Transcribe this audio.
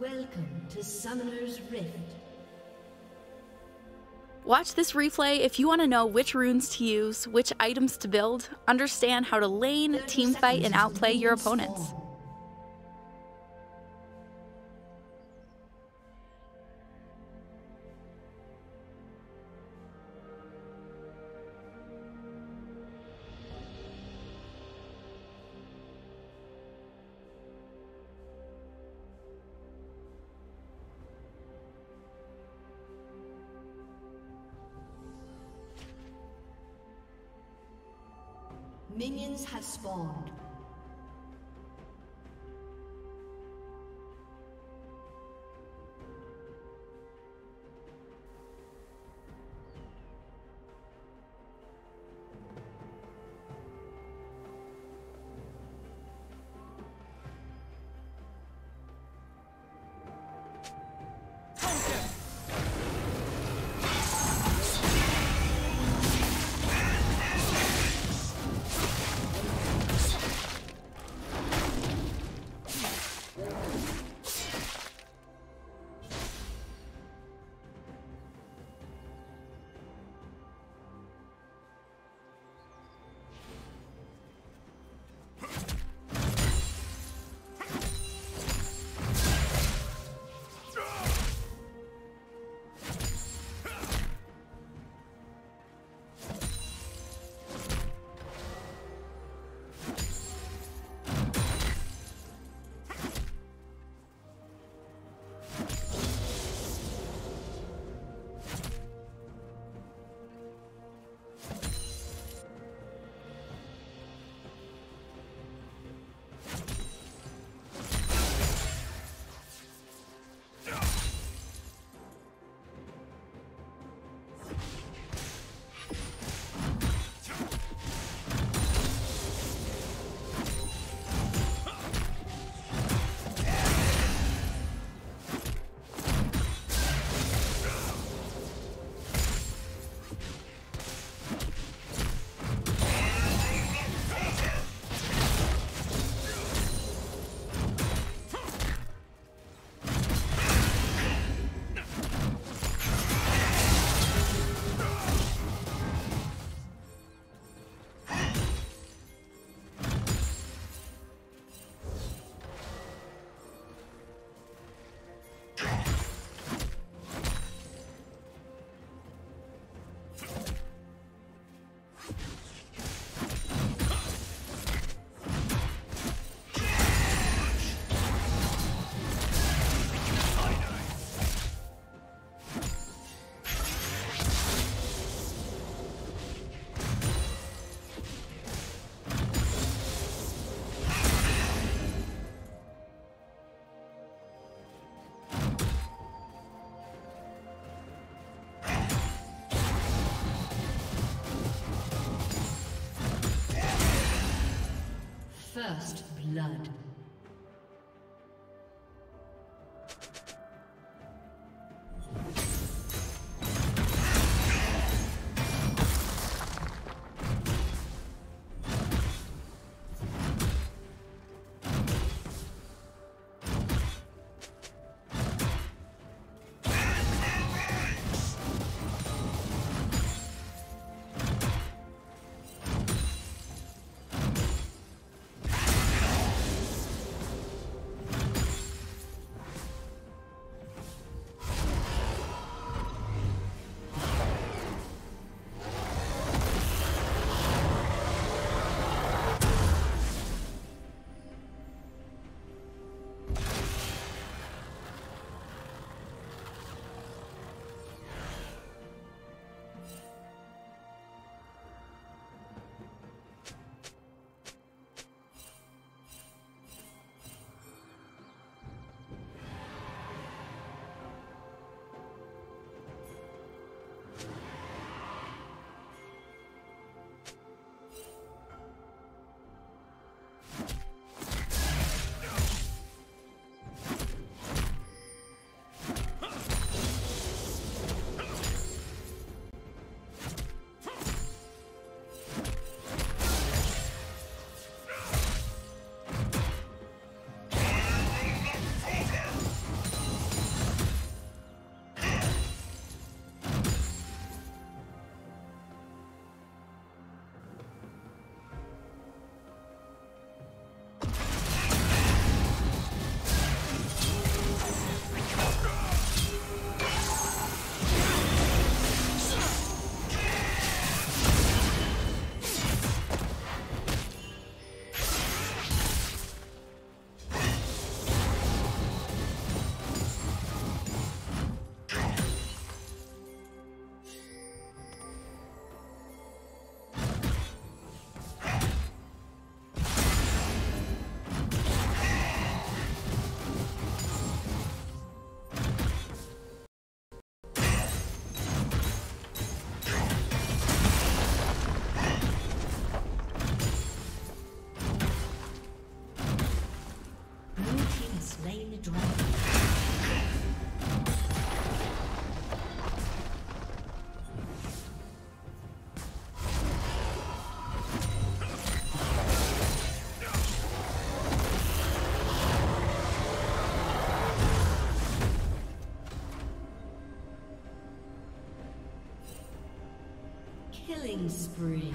Welcome to Summoner's Rift. Watch this replay if you want to know which runes to use, which items to build, understand how to lane, teamfight, and outplay your opponents. Spawned. First blood. Killing spree.